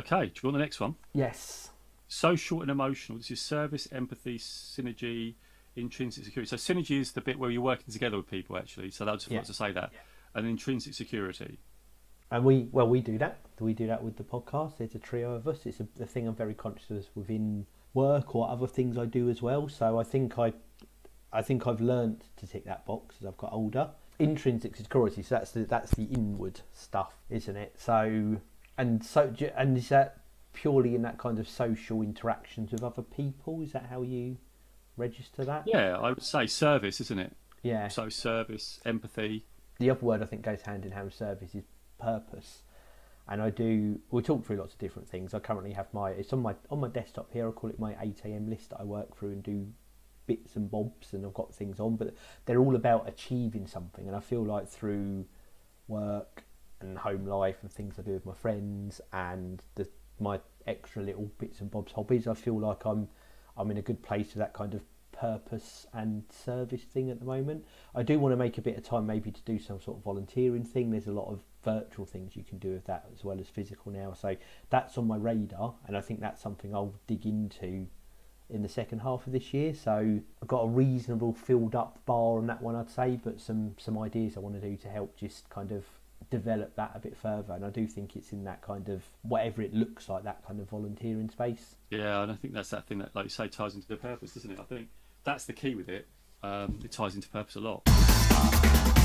Okay, do you want the next one? Yes. Social and emotional. This is service, empathy, synergy, intrinsic security. So synergy is the bit where you're working together with people, actually. So that's Yeah. to say that. And intrinsic security. And we, well, we do that. We do that with the podcast. There's a trio of us. It's a, a thing I'm very conscious of within work or other things I do as well. So I think I, I think I've learnt to tick that box as I've got older. Intrinsic security. So that's the that's the inward stuff, isn't it? So and so and is that purely in that kind of social interactions with other people? Is that how you register that? Yeah, I would say service, isn't it? Yeah. So service, empathy. the other word I think goes hand in hand with service is purpose. And I do. We talk through lots of different things. I currently have my. It's on my on my desktop here. I call it my eight a.m. list that I work through and do bits and bobs, and I've got things on. But they're all about achieving something. And I feel like through work and home life and things I do with my friends and the my extra little bits and bobs hobbies, I feel like I'm I'm in a good place for that kind of purpose and service thing at the moment. I do want to make a bit of time maybe to do some sort of volunteering thing. There's a lot of virtual things you can do with that as well as physical now. So that's on my radar and I think that's something I'll dig into in the second half of this year. So I've got a reasonable filled up bar on that one I'd say, but some some ideas I want to do to help just kind of develop that a bit further and I do think it's in that kind of whatever it looks like that kind of volunteering space. Yeah, and I think that's that thing that, like you say, ties into the purpose, doesn't it? I think that's the key with it. Um, it ties into purpose a lot.